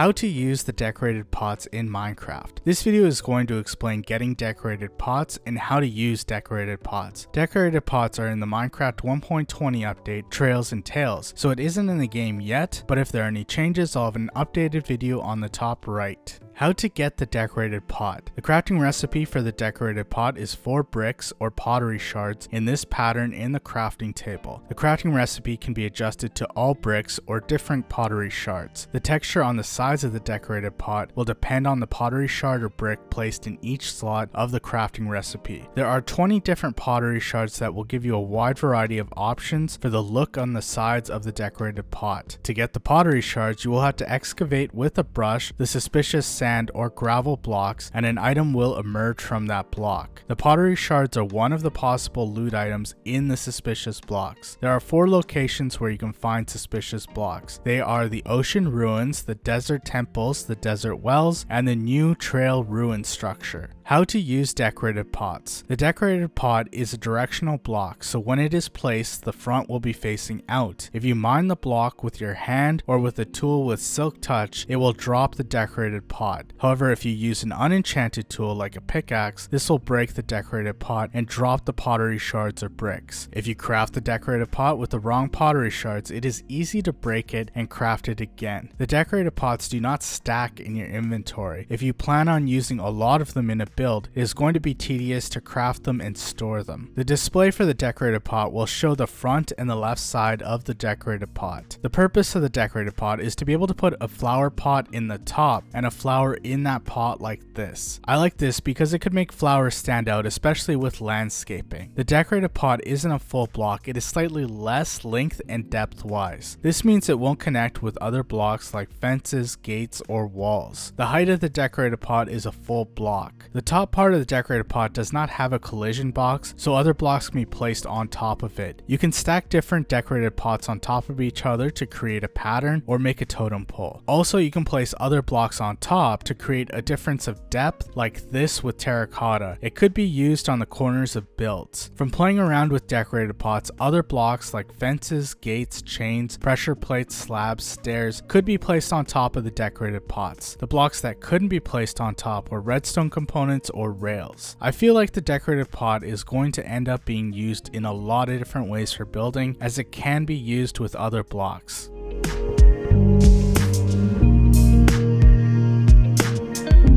How to use the decorated pots in Minecraft. This video is going to explain getting decorated pots and how to use decorated pots. Decorated pots are in the Minecraft 1.20 update Trails and Tales, so it isn't in the game yet, but if there are any changes I'll have an updated video on the top right. How to get the decorated pot. The crafting recipe for the decorated pot is 4 bricks or pottery shards in this pattern in the crafting table. The crafting recipe can be adjusted to all bricks or different pottery shards. The texture on the sides of the decorated pot will depend on the pottery shard or brick placed in each slot of the crafting recipe. There are 20 different pottery shards that will give you a wide variety of options for the look on the sides of the decorated pot. To get the pottery shards, you will have to excavate with a brush the suspicious sand sand or gravel blocks and an item will emerge from that block. The pottery shards are one of the possible loot items in the suspicious blocks. There are four locations where you can find suspicious blocks. They are the ocean ruins, the desert temples, the desert wells, and the new trail ruin structure. How to use decorated pots. The decorated pot is a directional block, so when it is placed, the front will be facing out. If you mine the block with your hand or with a tool with silk touch, it will drop the decorated pot. However, if you use an unenchanted tool like a pickaxe, this will break the decorated pot and drop the pottery shards or bricks. If you craft the decorated pot with the wrong pottery shards, it is easy to break it and craft it again. The decorated pots do not stack in your inventory. If you plan on using a lot of them in a build, it is going to be tedious to craft them and store them. The display for the decorated pot will show the front and the left side of the decorated pot. The purpose of the decorated pot is to be able to put a flower pot in the top and a flower in that pot like this. I like this because it could make flowers stand out especially with landscaping. The decorated pot isn't a full block, it is slightly less length and depth wise. This means it won't connect with other blocks like fences, gates, or walls. The height of the decorated pot is a full block. The top part of the decorated pot does not have a collision box, so other blocks can be placed on top of it. You can stack different decorated pots on top of each other to create a pattern or make a totem pole. Also, you can place other blocks on top to create a difference of depth like this with terracotta. It could be used on the corners of builds. From playing around with decorated pots, other blocks like fences, gates, chains, pressure plates, slabs, stairs could be placed on top of the decorated pots. The blocks that couldn't be placed on top were redstone components or rails. I feel like the decorative pot is going to end up being used in a lot of different ways for building as it can be used with other blocks.